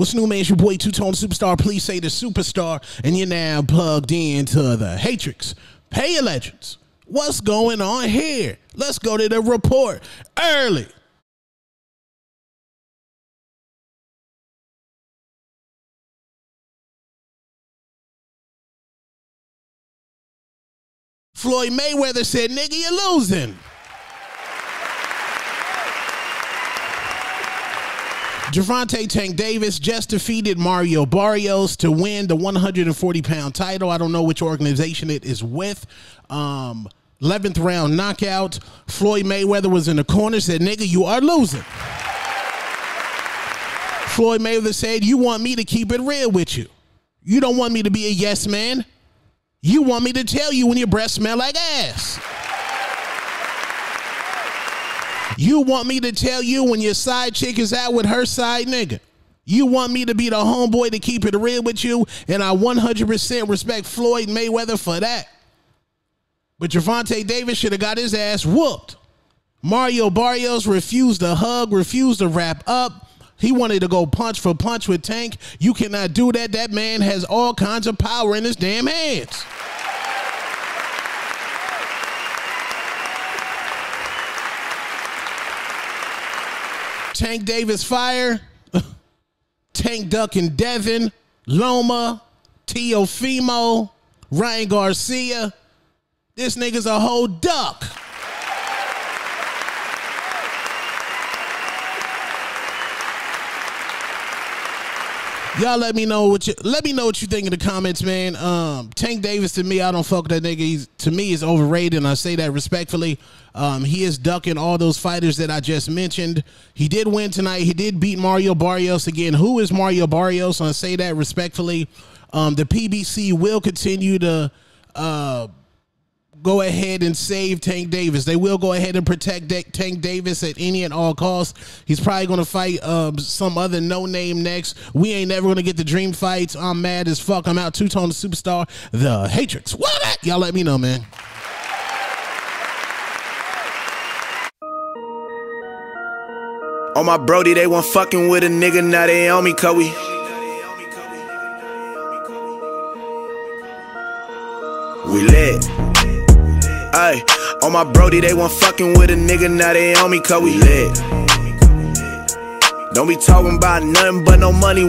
What's new, man? It's your boy Two Tone Superstar. Please say the superstar, and you're now plugged into the Hatrix. Pay your legends. What's going on here? Let's go to the report early. Floyd Mayweather said, nigga, you're losing. Gervonta Tank Davis just defeated Mario Barrios to win the 140 pound title. I don't know which organization it is with. Um, 11th round knockout. Floyd Mayweather was in the corner, said, nigga, you are losing. Floyd Mayweather said, You want me to keep it real with you. You don't want me to be a yes man. You want me to tell you when your breath smell like ass. You want me to tell you when your side chick is out with her side nigga. You want me to be the homeboy to keep it real with you, and I 100% respect Floyd Mayweather for that. But Gervonta Davis should have got his ass whooped. Mario Barrios refused to hug, refused to wrap up. He wanted to go punch for punch with Tank. You cannot do that. That man has all kinds of power in his damn hands. Tank Davis Fire, Tank Duck and Devin, Loma, Teofimo, Ryan Garcia. This nigga's a whole duck. Y'all let me know what you let me know what you think in the comments, man. Um, Tank Davis to me, I don't fuck that nigga. He's to me is overrated, and I say that respectfully. Um, he is ducking all those fighters that I just mentioned. He did win tonight. He did beat Mario Barrios again. Who is Mario Barrios? I say that respectfully. Um, the PBC will continue to uh, go ahead and save Tank Davis. They will go ahead and protect Tank Davis at any and all costs. He's probably going to fight um, some other no name next. We ain't never going to get the dream fights. I'm mad as fuck. I'm out two tone superstar, the Hatrix. What? Y'all let me know, man. On my Brody, they want fucking with a nigga, now they on me, cause. We lit. Ay, on my Brody, they want fucking with a nigga, now they on me, cause we lit. Don't be talking about nothing but no money.